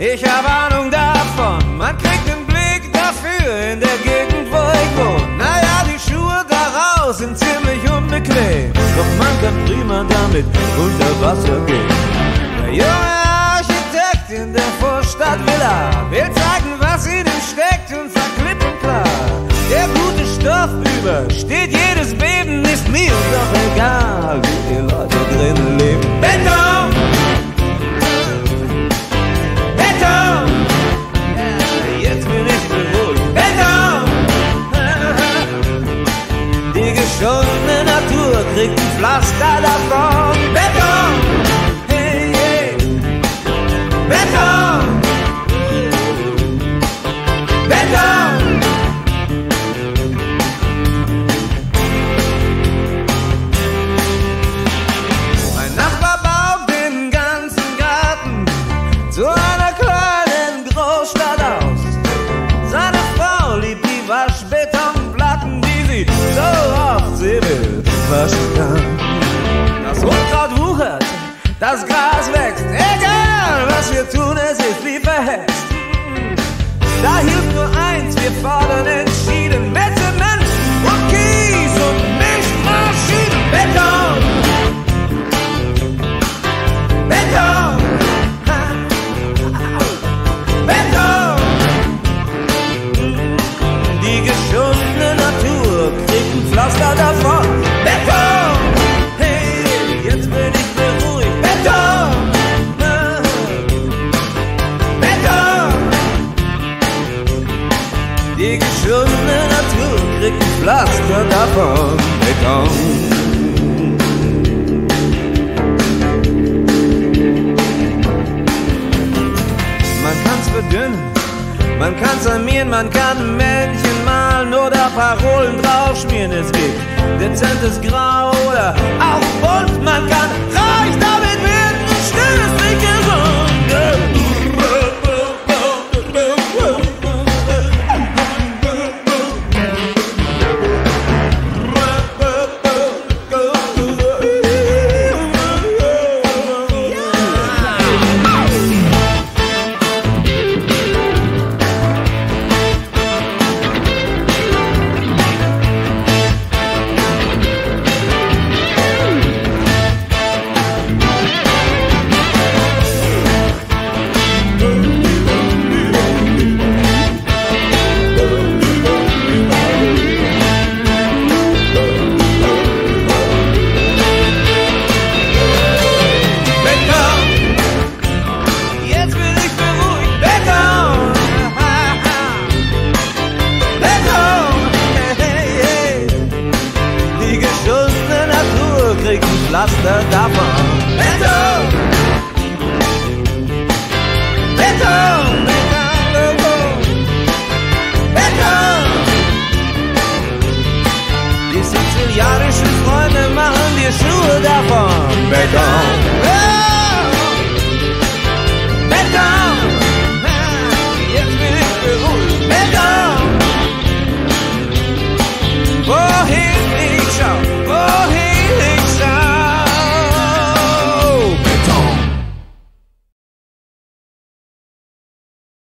Ich hab Ahnung davon, man kriegt einen Blick dafür in der Gegend, wo ich wohne. Naja, die Schuhe daraus sind ziemlich unbequem, doch man kann prima damit unter Wasser gehen. Der junge Architekt in der Vorstadt Villa will zeigen, was in ihm steckt und verklipp und klar. Der gute Stoff übersteht jedes Beben, ist mir doch egal, kriegt Pflaster davon. Kann. Das Unkraut wuchert, das Gras wächst, egal was wir tun, es ist wie verhetzt. Da hilft nur eins, wir fordern entschieden Pflaster davon. Beton! Man kann's verdünnen, man kann's armieren, man kann Männchen malen oder Parolen draufschmieren. Es gibt dezentes Grau oder kriegt ein Pflaster davon. Beton! Beton! Beton! Beton! Die sizilianischen Freunde machen dir Schuhe davon.